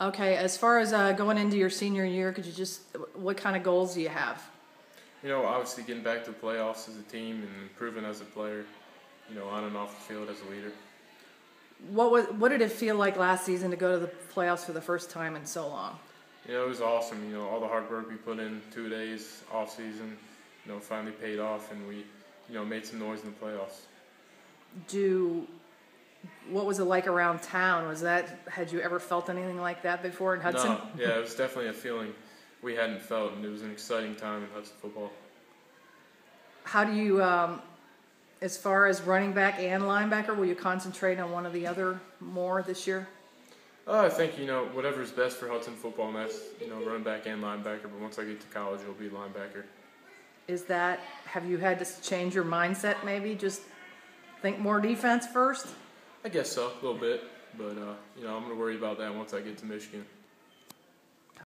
Okay, as far as uh, going into your senior year, could you just, what kind of goals do you have? You know, obviously getting back to the playoffs as a team and improving as a player, you know, on and off the field as a leader. What was, what did it feel like last season to go to the playoffs for the first time in so long? You know, it was awesome. You know, all the hard work we put in two days off season, you know, finally paid off, and we, you know, made some noise in the playoffs. Do what was it like around town? Was that had you ever felt anything like that before in Hudson? No, yeah, it was definitely a feeling we hadn't felt, and it was an exciting time in Hudson football. How do you, um, as far as running back and linebacker, will you concentrate on one or the other more this year? Uh, I think you know whatever's best for Hudson football, and that's you know running back and linebacker. But once I get to college, it'll be linebacker. Is that have you had to change your mindset? Maybe just think more defense first. I guess so, a little bit, but uh, you know I'm gonna worry about that once I get to Michigan.